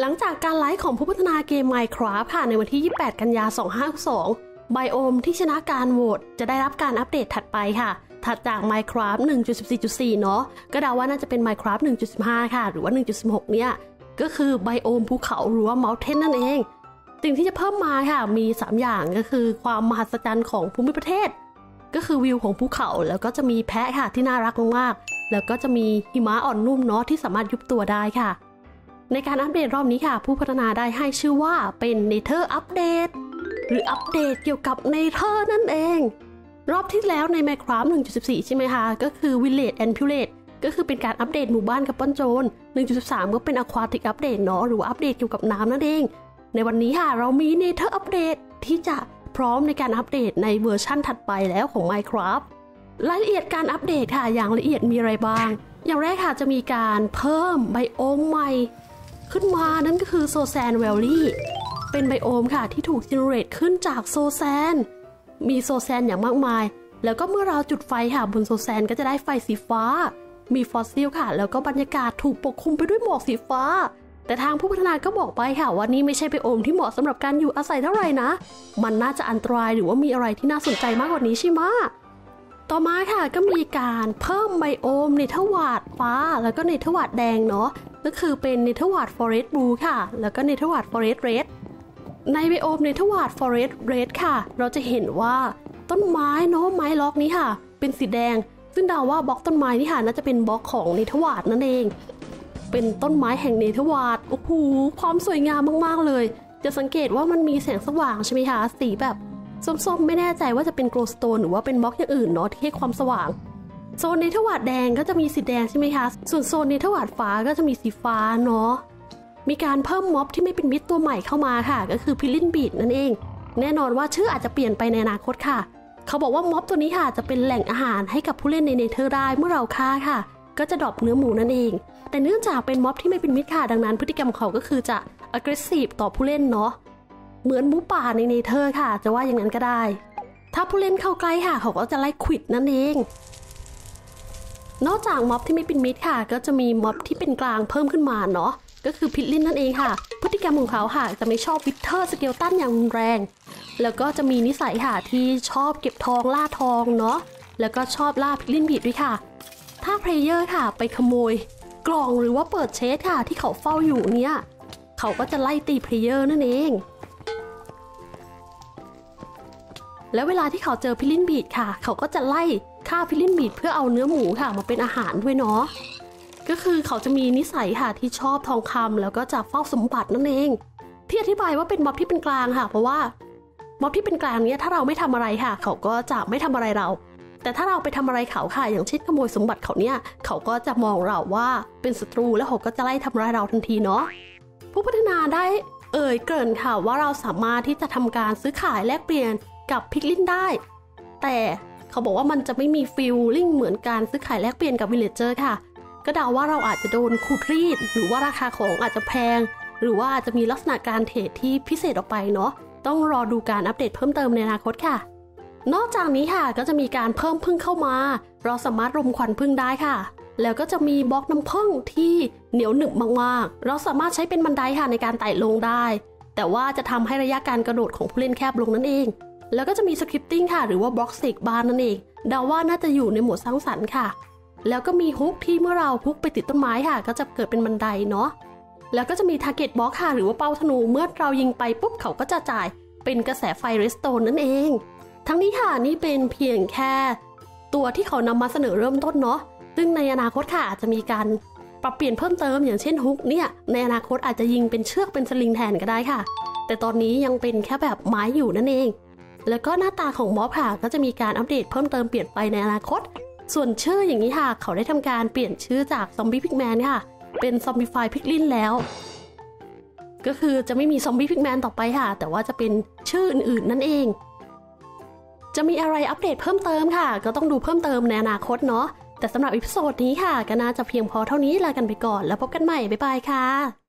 หลังจากการไลฟ์ของผู้พัฒนาเกม Minecraft ค่ะในวันที่ 28 กันยา 2562 ไบโอมที่ชนะการโหวตจะได้รับการอัปเดตถัดไปค่ะ ถัดจาก Minecraft 1.14.4 เนาะก็เดาว่าน่าจะเป็น Minecraft 1.15 ค่ะ หรือว่า 1.16 เนี่ย ก็คือไบโอมภูเขาหรือว่า Mountain นั่นเอง สิ่งที่จะเพิ่มมาค่ะ มี 3 อย่างก็คือความมหัศจรรย์ของภูมิประเทศ ก็คือวิวของภูเขาแล้วก็จะมีแพะค่ะที่น่ารักมากๆแล้วก็จะมีหิมะอ่อนนุ่มเนาะที่สามารถยุบตัวได้ค่ะ ในการอัปเดตรอบนี้ค่ะ ผู้พัฒนาได้ให้ชื่อว่าเป็น Nether Update หรืออัปเดตเกี่ยวกับ Nether นั่นเอง รอบที่แล้วใน Minecraft 1.14 ใช่ไหมคะ ก็คือ Village and Pillage ก็คือเป็นการอัปเดตหมู่บ้านกับป้อมโจร 1.13 ก็เป็น Aquatic Update เนาะหรือว่าอัปเดตเกี่ยวกับน้ำนั่นเอง ในวันนี้ค่ะ เรามี Nether Update ที่จะพร้อมในการอัปเดตในเวอร์ชั่นถัดไปแล้วของ Minecraft รายละเอียดการอัปเดตค่ะอย่างละเอียดมีอะไรบ้าง อย่างแรกค่ะจะมีการเพิ่ม biome ใหม่ ขึ้นมานั่นก็คือ Soul Sand Valley เป็น biome ค่ะที่ถูก generate ขึ้นจาก soul sand มี soul sand อย่างมากมาย แล้วก็เมื่อเราจุดไฟค่ะบน soul sand ก็จะได้ไฟสีฟ้า มีฟอสซิลค่ะ แล้วก็บรรยากาศถูกปกคลุมไปด้วยหมอกสีฟ้า แต่ทางผู้พัฒนาก็บอกไปค่ะว่านี่ไม่ใช่ biome ที่เหมาะสำหรับการอยู่อาศัยเท่าไหร่นะ มันน่าจะอันตรายหรือว่ามีอะไรที่น่าสนใจมากกว่านี้ใช่ไหมต่อมาค่ะก็มีการเพิ่ม biome Nether Wart ฟ้าแล้วก็ Nether Wart แดงเนาะ ก็คือเป็น Nether Wart Forest Blue ค่ะ แล้วก็ Nether Wart Forest Red ใน biome Nether Wart Forest Red ค่ะ เราจะเห็นว่าต้นไม้เนาะไม้ log นี้ค่ะ เป็นสีแดง ซึ่งเดาว่าบล็อกต้นไม้นี่ค่ะน่าจะเป็นบล็อกของ Nether Wart นั่นเอง เป็นต้นไม้แห่ง Nether Wart โอ้โหความสวยงามมากๆเลย จะสังเกตว่ามันมีแสงสว่างใช่ไหมคะสีแบบส้มๆ ไม่แน่ใจว่าจะเป็น glowstone หรือว่าเป็นบล็อกอย่างอื่นเนาะที่ให้ความสว่าง โซน Nether Wart แดงก็จะมีสีแดงใช่ไหมคะ ส่วนโซน Nether Wart ฟ้าก็จะมีสีฟ้าเนาะ มีการเพิ่มม็อบที่ไม่เป็นมิตรตัวใหม่เข้ามาค่ะ ก็คือ Piglin Beast นั่นเอง แน่นอนว่าชื่ออาจจะเปลี่ยนไปในอนาคตค่ะ เขาบอกว่าม็อบตัวนี้ค่ะจะเป็นแหล่งอาหารให้กับผู้เล่นใน Nether ได้เมื่อเราฆ่าค่ะ ก็จะ drop เนื้อหมูนั่นเอง แต่เนื่องจากเป็นม็อบที่ไม่เป็นมิตรค่ะดังนั้น พฤติกรรมของเขาก็คือจะ aggressive ต่อผู้เล่นเนาะ เหมือนหมูป่าใน Nether ค่ะ จะว่าอย่างนั้นก็ได้ ถ้าผู้เล่นเข้าใกล้ค่ะเขาก็จะไล่ขวิดนั่นเอง นอกจากม็อบที่ไม่เป็นมิตรค่ะ ก็จะมีม็อบที่เป็นกลางเพิ่มขึ้นมาเนาะก็คือ Piglin นั่นเองค่ะ พฤติกรรมของเขาค่ะจะไม่ชอบ Wither Skeleton อย่างรุนแรง แล้วก็จะมีนิสัยค่ะที่ชอบเก็บทองล่าทองเนาะแล้วก็ชอบล่า Piglin Beast ด้วยค่ะ ถ้า player ค่ะไปขโมย กล่องหรือว่าเปิด chest ค่ะที่เขาเฝ้าอยู่เนี่ย เขาก็จะไล่ตี player นั่นเอง แล้วเวลาที่เขาเจอ Piglin Beast ค่ะ เขาก็จะไล่ฆ่า Piglin Beast เพื่อเอาเนื้อหมูค่ะมาเป็นอาหารด้วยเนาะก็คือเขาจะมีนิสัยค่ะที่ชอบทองคำแล้วก็จะเฝ้าสมบัตินั่นเอง ที่อธิบายว่าเป็นม็อบที่เป็นกลางค่ะ เพราะว่าม็อบที่เป็นกลางเนี้ยถ้าเราไม่ทำอะไรค่ะ เขาก็จะไม่ทำอะไรเรา แต่ถ้าเราไปทำอะไรเขาค่ะ อย่างเช่นขโมยสมบัติเขาเนี่ยเขาก็จะมองเราว่าเป็นศัตรูแล้วเขาก็จะไล่ทำร้ายเราทันทีเนาะผู้พัฒนาได้เอ่ยเกริ่นค่ะว่าเราสามารถที่จะทำการซื้อขายแลกเปลี่ยน กับ Piglin ได้ แต่เขาบอกว่ามันจะไม่มี feeling เหมือนการซื้อขายแลกเปลี่ยนกับวิลเลจเจอร์ค่ะ ก็เดาว่าเราอาจจะโดนขูดรีด หรือว่าราคาของอาจจะแพง หรือว่าอาจจะมีลักษณะการเทรดที่พิเศษออกไปเนาะต้องรอดูการอัปเดตเพิ่มเติมในอนาคตค่ะ นอกจากนี้ค่ะก็จะมีการเพิ่มผึ้งเข้ามา เราสามารถรมควันผึ้งได้ค่ะ แล้วก็จะมีบล็อกน้ำผึ้งที่เหนียวหนึบมากๆ เราสามารถใช้เป็นบันไดค่ะในการไต่ลงได้ แต่ว่าจะทำให้ระยะการกระโดดของผู้เล่นแคบลงนั่นเอง แล้วก็จะมี scripting ค่ะ หรือว่าบล็อกเซกบาร์นั่นเองเดาว่าน่าจะอยู่ในหมวดสร้างสรรค์ค่ะ แล้วก็มี hook ที่เมื่อเรา hook ไปติดต้นไม้ค่ะ ก็จะเกิดเป็นบันไดเนาะแล้วก็จะมี target block ค่ะ หรือว่าเป้าธนูเมื่อเรายิงไปปุ๊บเขาก็จะจ่ายเป็นกระแสไฟ redstone นั่นเอง ทั้งนี้ค่ะนี่เป็นเพียงแค่ ตัวที่เขานำมาเสนอเริ่มต้นเนาะซึ่งในอนาคตค่ะอาจจะมีการปรับเปลี่ยนเพิ่มเติมอย่างเช่น hook เนี่ยในอนาคตอาจจะยิงเป็นเชือกเป็นสลิงแทนก็ได้ค่ะ แต่ตอนนี้ยังเป็นแค่แบบไม้อยู่นั่นเอง แล้วก็หน้าตาของม็อบค่ะก็จะมีการอัปเดตเพิ่มเติมเปลี่ยนไปในอนาคต ส่วนชื่ออย่างนี้ค่ะ เขาได้ทำการเปลี่ยนชื่อจาก Zombie Pigman ค่ะ เป็น Zombified Piglin แล้ว ก็คือจะไม่มี Zombie Pigman ต่อไปค่ะ แต่ว่าจะเป็นชื่ออื่นๆ นั่นเอง จะมีอะไรอัปเดตเพิ่มเติมค่ะ ก็ต้องดูเพิ่มเติมในอนาคตเนาะแต่สำหรับ episode นี้ค่ะก็น่าจะเพียงพอเท่านี้ลากันไปก่อนแล้วพบกันใหม่ bye bye ค่ะ